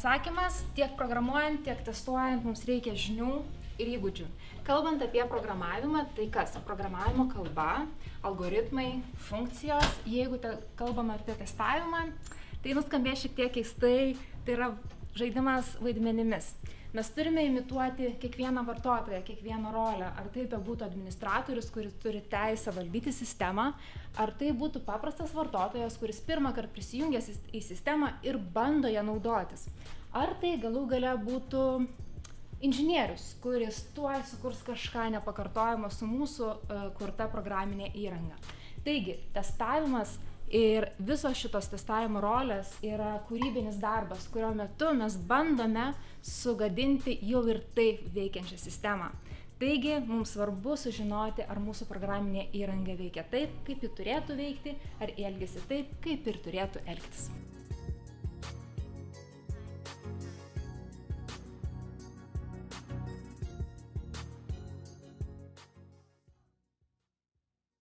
Atsakymas tiek programuojant, tiek testuojant mums reikia žinių ir įgūdžių. Kalbant apie programavimą, tai kas? Programavimo kalba, algoritmai, funkcijos. Jeigu te, kalbam apie testavimą, tai nuskambės šiek tiek keistai, tai yra žaidimas vaidmenimis. Mes turime imituoti kiekvieną vartotoją, kiekvieną rolę. Ar tai būtų administratorius, kuris turi teisę valdyti sistemą, ar tai būtų paprastas vartotojas, kuris pirmą kartą prisijungęs į sistemą ir bando ją naudotis. Ar tai galų gale būtų inžinierius, kuris tuoj sukurs kažką nepakartojamo su mūsų uh, kurta programinė įranga. Taigi, testavimas ir visos šitos testavimo rolės yra kūrybinis darbas, kurio metu mes bandome sugadinti jau ir taip veikiančią sistemą. Taigi mums svarbu sužinoti, ar mūsų programinė įranga veikia taip, kaip ji turėtų veikti, ar elgesi taip, kaip ir turėtų elgtis.